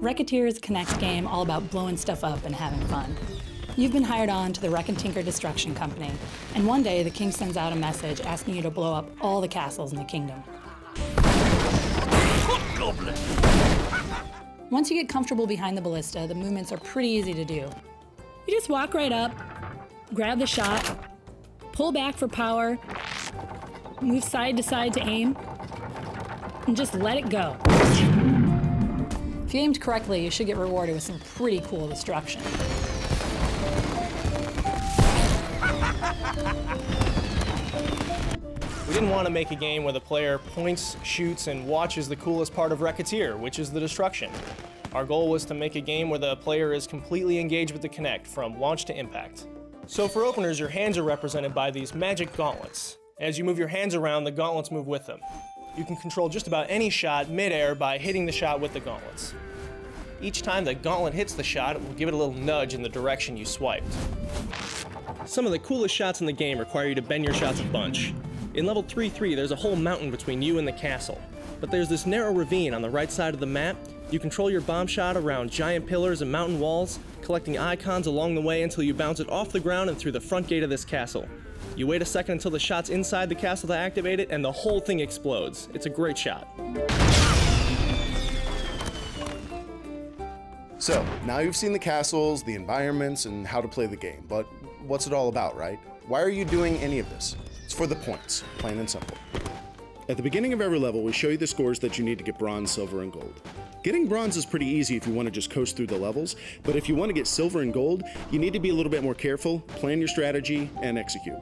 Wreckateer's Kinect game all about blowing stuff up and having fun. You've been hired on to the Wreck and Tinker Destruction Company, and one day the king sends out a message asking you to blow up all the castles in the kingdom. Once you get comfortable behind the ballista, the movements are pretty easy to do. You just walk right up, grab the shot, pull back for power, move side to side to aim, and just let it go. If you aimed correctly, you should get rewarded with some pretty cool destruction. Didn't want to make a game where the player points, shoots, and watches the coolest part of Wreckateer, which is the destruction. Our goal was to make a game where the player is completely engaged with the Kinect from launch to impact. So for openers, your hands are represented by these magic gauntlets. As you move your hands around, the gauntlets move with them. You can control just about any shot midair by hitting the shot with the gauntlets. Each time the gauntlet hits the shot, it will give it a little nudge in the direction you swiped. Some of the coolest shots in the game require you to bend your shots a bunch. In level 3-3, there's a whole mountain between you and the castle. But there's this narrow ravine on the right side of the map. You control your bomb shot around giant pillars and mountain walls, collecting icons along the way until you bounce it off the ground and through the front gate of this castle. You wait a second until the shot's inside the castle to activate it, and the whole thing explodes. It's a great shot. So, now you've seen the castles, the environments, and how to play the game, but what's it all about, right? Why are you doing any of this? It's for the points, plain and simple. At the beginning of every level, we show you the scores that you need to get bronze, silver, and gold. Getting bronze is pretty easy if you want to just coast through the levels, but if you want to get silver and gold, you need to be a little bit more careful, plan your strategy, and execute.